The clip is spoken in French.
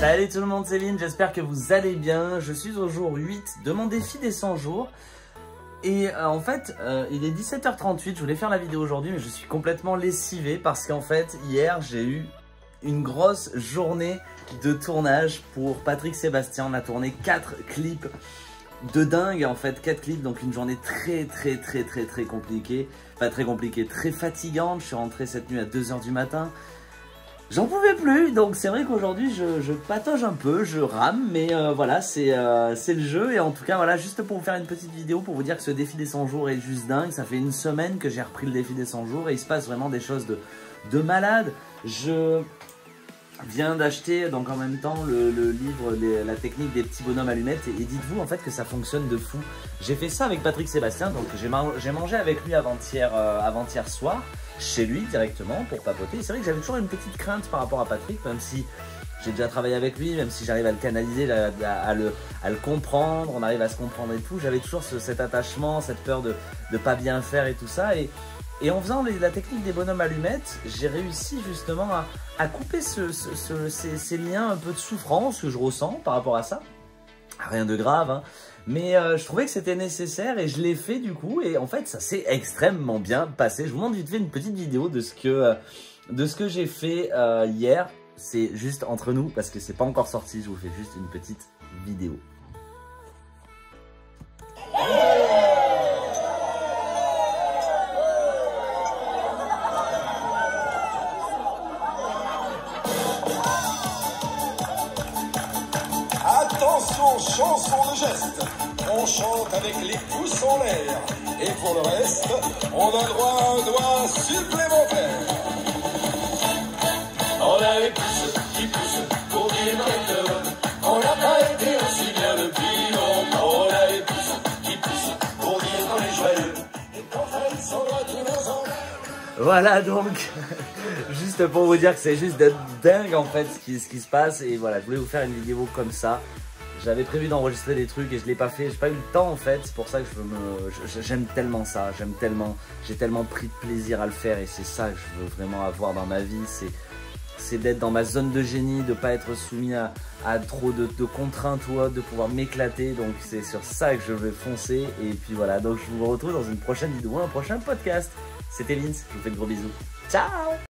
Salut tout le monde, c'est Lynn, j'espère que vous allez bien. Je suis au jour 8 de mon défi des 100 jours. Et euh, en fait, euh, il est 17h38, je voulais faire la vidéo aujourd'hui, mais je suis complètement lessivé parce qu'en fait, hier, j'ai eu une grosse journée de tournage pour Patrick Sébastien. On a tourné 4 clips de dingue en fait, 4 clips, donc une journée très très très très très compliquée. Pas très compliquée, très fatigante. Je suis rentré cette nuit à 2h du matin. J'en pouvais plus, donc c'est vrai qu'aujourd'hui je, je, patauge un peu, je rame, mais euh, voilà, euh, c'est le jeu. Et en tout cas, voilà, juste pour vous faire une petite vidéo, pour vous dire que ce défi des 100 jours est juste dingue. Ça fait une semaine que j'ai repris le défi des 100 jours et il se passe vraiment des choses de, de malade. Je viens d'acheter donc en même temps le, livre La technique des petits bonhommes allumettes et, dites-vous en fait que ça fonctionne de fou. J'ai fait ça avec Patrick Sébastien, donc j'ai mangé avec lui avant-hier euh, avant soir chez lui directement pour papoter. C'est vrai que j'avais toujours une petite crainte par rapport à Patrick, même si j'ai déjà travaillé avec lui, même si j'arrive à le canaliser, à, le, à, le, comprendre, on arrive à se comprendre et tout, j'avais toujours cet attachement, cette peur de ne pas bien faire et tout ça. Et, et en faisant la technique des bonhommes allumettes, j'ai réussi justement à, couper ce, ces, liens un peu de souffrance que je ressens par rapport à ça. Rien de grave, hein. mais euh, je trouvais que c'était nécessaire et je l'ai fait du coup. Et en fait, ça s'est extrêmement bien passé. Je vous montre vite fait une petite vidéo de ce que, euh, de ce que j'ai fait euh, hier. C'est juste entre nous parce que c'est pas encore sorti. Je vous fais juste une petite vidéo. Attention, chanson de geste. On chante avec les pouces en l'air. Et pour le reste, on a droit à un doigt supplémentaire. On a les pouces qui poussent pour dire On n'a pas été aussi bien depuis longtemps. On a les pouces qui poussent pour dire qu'on est joyeux. Et quand ils sont tous nos. Voilà donc, juste pour vous dire que c'est juste dingue en fait ce qui, ce qui se passe et voilà, je voulais vous faire une vidéo comme ça j'avais prévu d'enregistrer des trucs et je l'ai pas fait. J'ai pas eu le temps en fait. C'est pour ça que je me, j'aime tellement ça. J'aime tellement, j'ai tellement pris de plaisir à le faire et c'est ça que je veux vraiment avoir dans ma vie. C'est, c'est d'être dans ma zone de génie, de pas être soumis à, trop de, contraintes ou de pouvoir m'éclater. Donc c'est sur ça que je vais foncer. Et puis voilà. Donc je vous retrouve dans une prochaine vidéo, un prochain podcast. C'était Vince. Je vous fais de gros bisous. Ciao